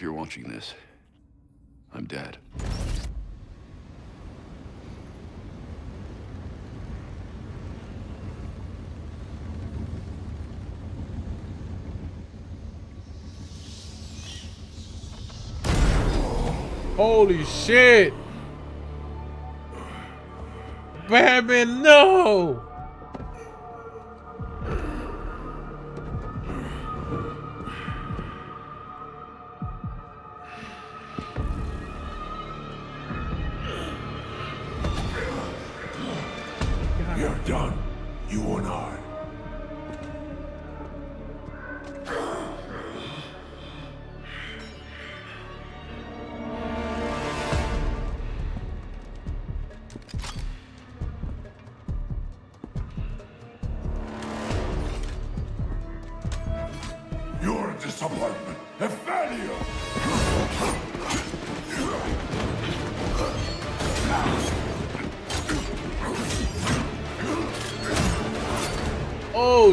If you're watching this, I'm dead. Holy shit! Batman, no!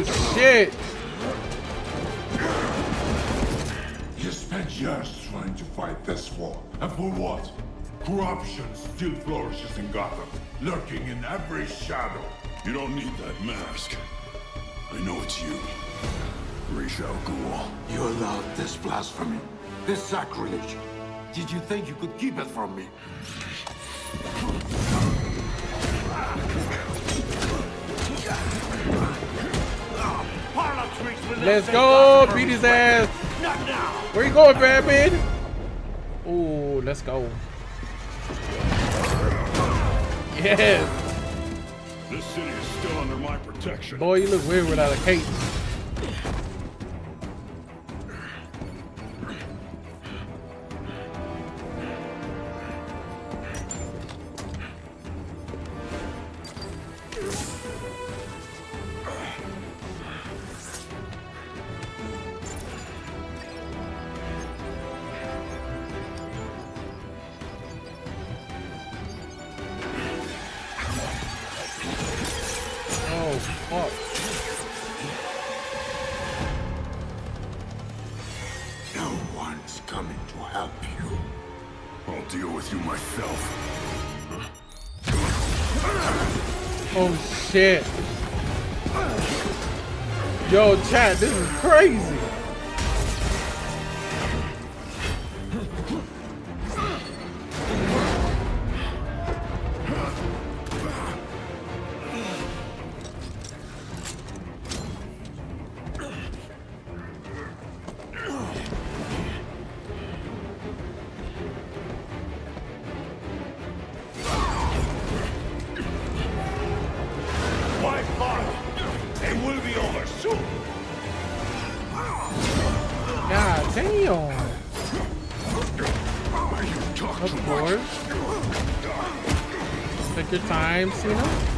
Oh shit! You spent years trying to fight this war. And for what? Corruption still flourishes in Gotham, lurking in every shadow. You don't need that mask. I know it's you. Ra's al Ghul. You allowed this blasphemy, this sacrilege. Did you think you could keep it from me? Let's go! Beat his ass! Where you going, Batman? Ooh, let's go. Yes! This city is still under my protection. Boy, you look weird without a cape. One's coming to help you. I'll deal with you myself. Oh, shit. Yo, chat, this is crazy. God damn. Of course. Take your time, Cena.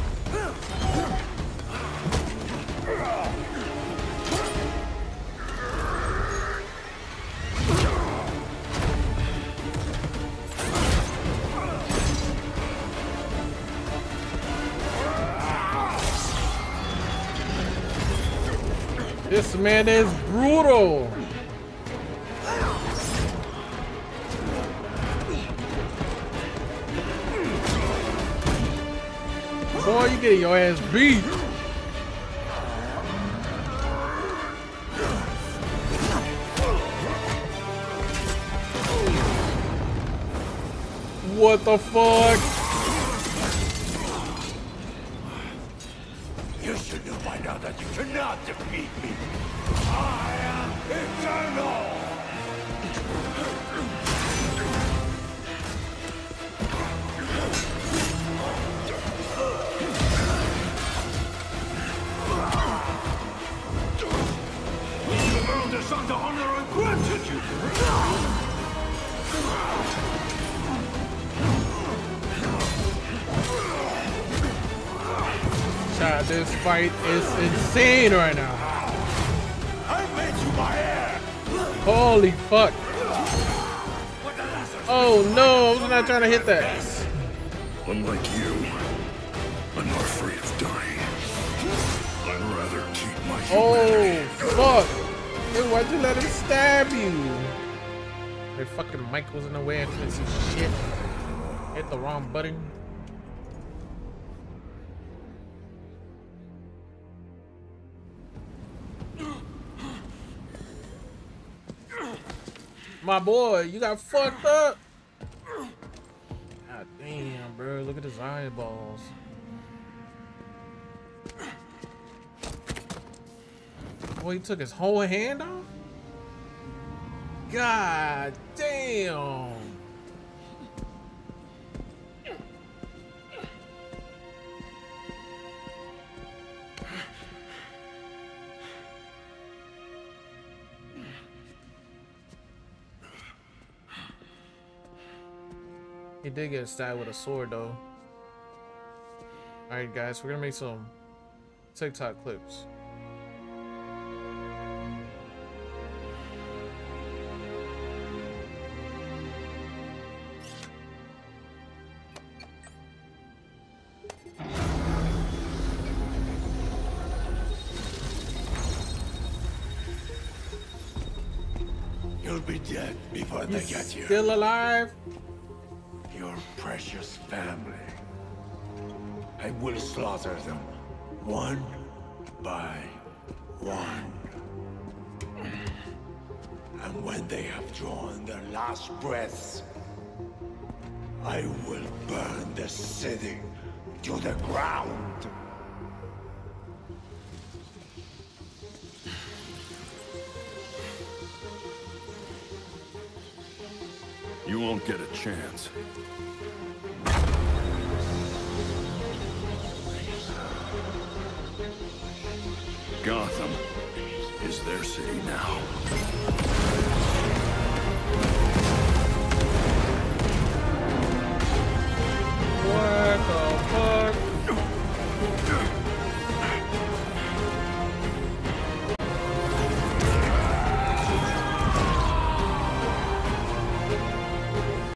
This man is brutal. Boy, you getting your ass beat. What the fuck? Now that you cannot defeat me. I am eternal. This fight is insane right now. I made you my heir. Holy fuck. Oh no, I was not trying to hit that. Unlike you, I'm not afraid of dying. I'd rather keep my Oh fuck. Hey, why'd you let him stab you? My fucking mic was in the way. I couldn't see shit. Hit the wrong button. My boy, you got fucked up. God damn, bro. Look at his eyeballs. Boy, he took his whole hand off? God damn. He did get stabbed with a sword though. Alright guys, we're gonna make some TikTok clips. You'll be dead before they get you. Still alive? Precious family. I will slaughter them, one by one. And when they have drawn their last breaths, I will burn the city to the ground. You won't get a chance. City now.